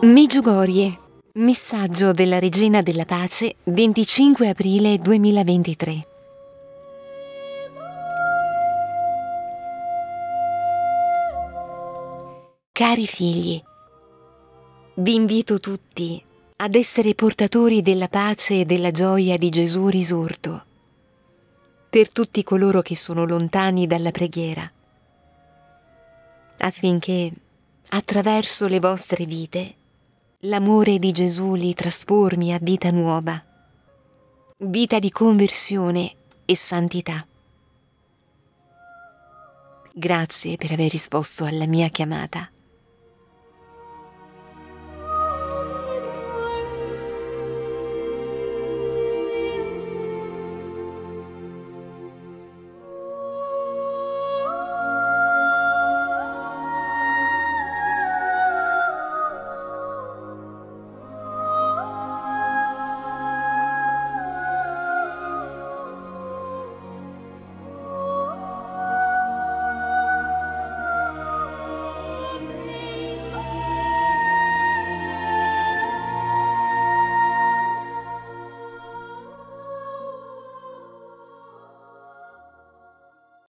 Meggiugorie. Messaggio della Regina della Pace 25 aprile 2023. Cari figli, vi invito tutti ad essere portatori della pace e della gioia di Gesù risorto, per tutti coloro che sono lontani dalla preghiera, affinché attraverso le vostre vite l'amore di Gesù li trasformi a vita nuova, vita di conversione e santità. Grazie per aver risposto alla mia chiamata.